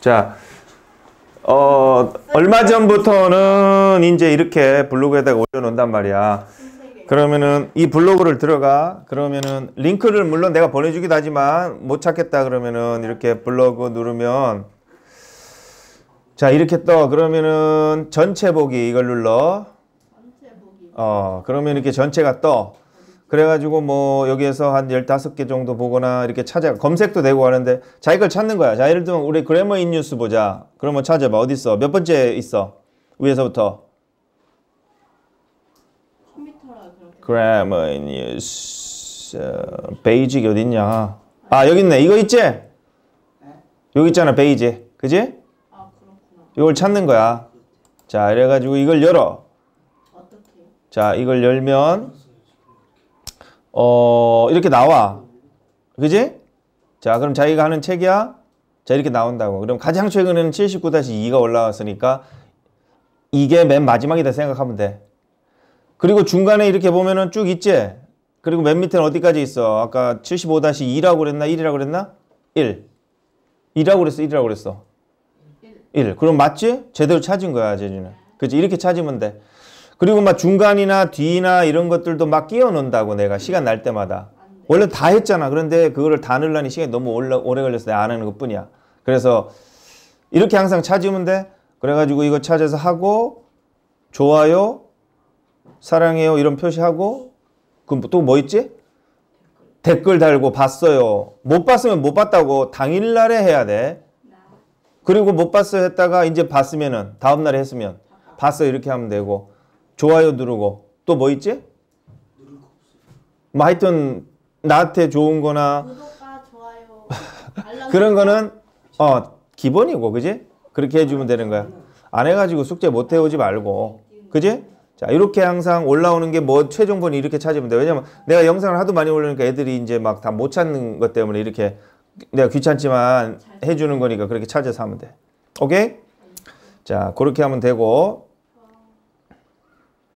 자, 어, 얼마 전부터는 이제 이렇게 블로그에다가 올려놓는단 말이야. 그러면은 이 블로그를 들어가. 그러면은 링크를 물론 내가 보내주기도 하지만 못 찾겠다 그러면은 이렇게 블로그 누르면 자, 이렇게 떠. 그러면은 전체 보기 이걸 눌러. 어, 그러면 이렇게 전체가 떠. 그래가지고 뭐 여기에서 한 15개 정도 보거나 이렇게 찾아 검색도 되고 하는데 자기 걸 찾는 거야. 자, 예를 들면 우리 그래머 인 뉴스 보자. 그러면 찾아봐. 어디 있어? 몇 번째 있어? 위에서부터. Grammar in Use 어, Basic이 어디 있냐? 아, 여기 있네. 이거 있지? 여기 있잖아. Basic. 그지? 아 그렇구나 이걸 찾는 거야. 자, 이래가지고 이걸 열어. 어떻게 자, 이걸 열면 어, 이렇게 나와. 그지? 자, 그럼 자기가 하는 책이야? 자, 이렇게 나온다고. 그럼 가장 최근에는 79-2가 올라왔으니까 이게 맨 마지막이다 생각하면 돼. 그리고 중간에 이렇게 보면은 쭉 있지? 그리고 맨 밑에는 어디까지 있어? 아까 75-2라고 그랬나? 1이라고 그랬나? 1. 2라고 그랬어? 1이라고 그랬어? 1. 그럼 맞지? 제대로 찾은 거야, 제주는. 그치? 이렇게 찾으면 돼. 그리고 막 중간이나 뒤나 이런 것들도 막 끼워 넣는다고 내가 시간 날 때마다. 원래 다 했잖아. 그런데 그거를 다 넣으려니 시간이 너무 오래, 걸려서 내가 안 하는 것 뿐이야. 그래서 이렇게 항상 찾으면 돼. 그래가지고 이거 찾아서 하고, 좋아요, 사랑해요, 이런 표시하고, 그럼 또 뭐 있지? 댓글 달고 봤어요. 못 봤으면 못 봤다고 당일날에 해야 돼. 그리고 못 봤어요 했다가 이제 봤으면은 다음날에 했으면 봤어요 이렇게 하면 되고 좋아요 누르고 또 뭐 있지? 뭐 하여튼 나한테 좋은 거나 구독과 좋아요 그런 거는 어 기본이고 그지? 그렇게 해주면 되는 거야 안 해가지고 숙제 못 해오지 말고 그지? 자 이렇게 항상 올라오는 게 뭐 최종본이 이렇게 찾으면 돼 왜냐면 내가 영상을 하도 많이 올리니까 애들이 이제 막 다 못 찾는 것 때문에 이렇게 내가 귀찮지만 해주는 거니까 그렇게 찾아서 하면 돼 오케이? 자 그렇게 하면 되고